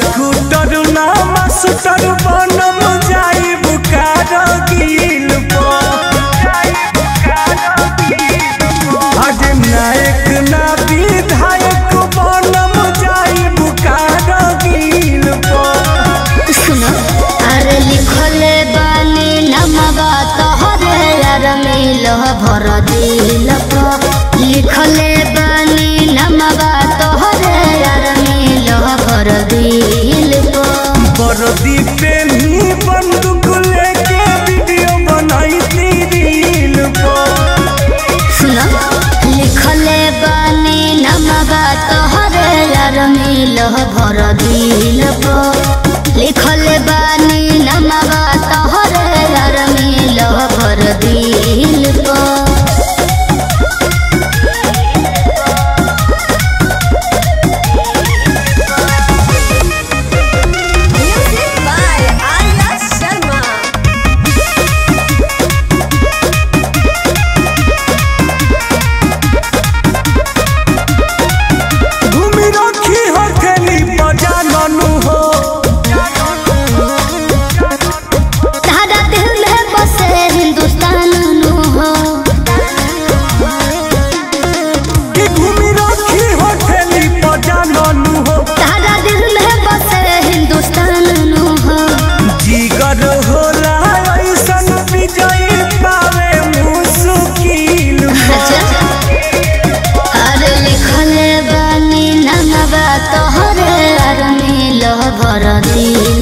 रखू डरू ना मस्तर बनम जाइब कारगिल आज नायक ना विधायक बनम जाइब कारगिल सुनो। अरे लिखल बानी नमवा तोहरे यार मिल भर दिल लिखल बा भर दिल पर। लिखल সারা দিন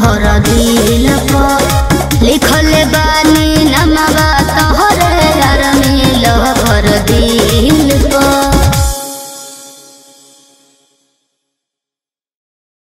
भर दिल पर लिखल बा